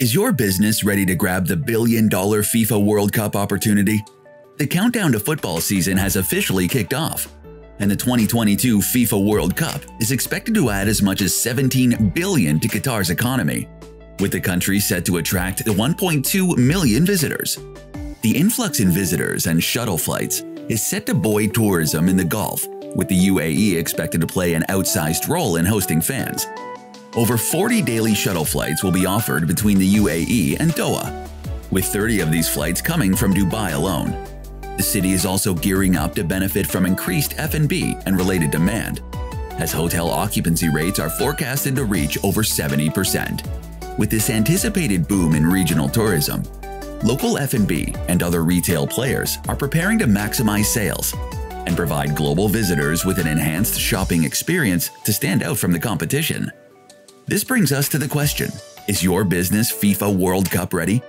Is your business ready to grab the billion dollar FIFA World Cup opportunity? The countdown to football season has officially kicked off, and the 2022 FIFA World Cup is expected to add as much as 17 billion to Qatar's economy, with the country set to attract 1.2 million visitors. The influx in visitors and shuttle flights is set to buoy tourism in the Gulf, with the UAE expected to play an outsized role in hosting fans. Over 40 daily shuttle flights will be offered between the UAE and Doha, with 30 of these flights coming from Dubai alone. The city is also gearing up to benefit from increased F&B and related demand, as hotel occupancy rates are forecasted to reach over 70%. With this anticipated boom in regional tourism, local F&B and other retail players are preparing to maximize sales and provide global visitors with an enhanced shopping experience to stand out from the competition. This brings us to the question Is your business FIFA World Cup ready?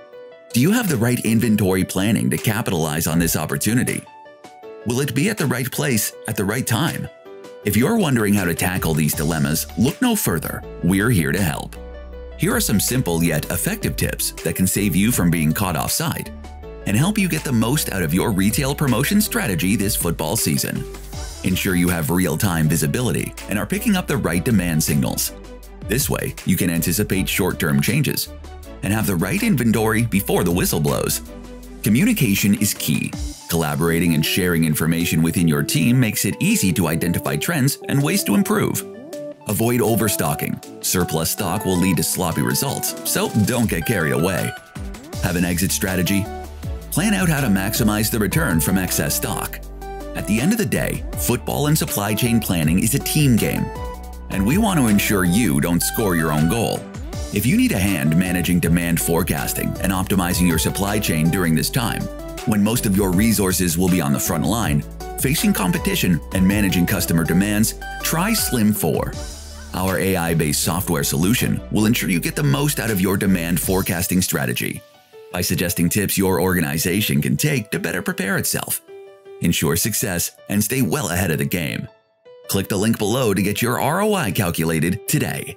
Do you have the right inventory planning to capitalize on this opportunity? Will it be at the right place at the right time? If you're wondering how to tackle these dilemmas, look no further. We're here to help. Here are some simple yet effective tips that can save you from being caught offside and help you get the most out of your retail promotion strategy this football season. Ensure you have real time visibility and are picking up the right demand signals. This way, you can anticipate short term changes and have the right inventory before the whistle blows. Communication is key. Collaborating and sharing information within your team makes it easy to identify trends and ways to improve. Avoid overstocking. Surplus stock will lead to sloppy results, so don't get carried away. Have an exit strategy? Plan out how to maximize the return from excess stock. At the end of the day, football and supply chain planning is a team game and we want to ensure you don't score your own goal. If you need a hand managing demand forecasting and optimizing your supply chain during this time, when most of your resources will be on the front line, facing competition and managing customer demands, try Slim 4. Our AI based software solution will ensure you get the most out of your demand forecasting strategy by suggesting tips your organization can take to better prepare itself, ensure success, and stay well ahead of the game. Click the link below to get your ROI calculated today.